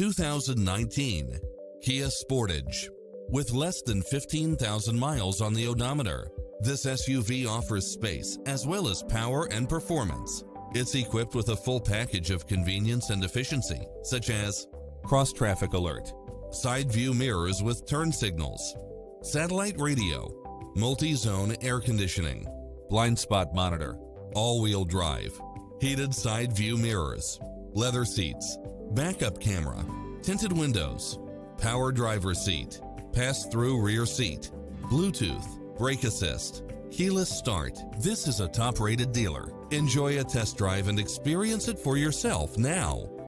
2019 Kia Sportage. With less than 15,000 miles on the odometer, this SUV offers space as well as power and performance. It's equipped with a full package of convenience and efficiency, such as cross-traffic alert, side view mirrors with turn signals, satellite radio, multi-zone air conditioning, blind spot monitor, all-wheel drive, heated side view mirrors, leather seats, backup camera, tinted windows, power driver seat, pass-through rear seat, Bluetooth, brake assist, keyless start. This is a top-rated dealer. Enjoy a test drive and experience it for yourself now.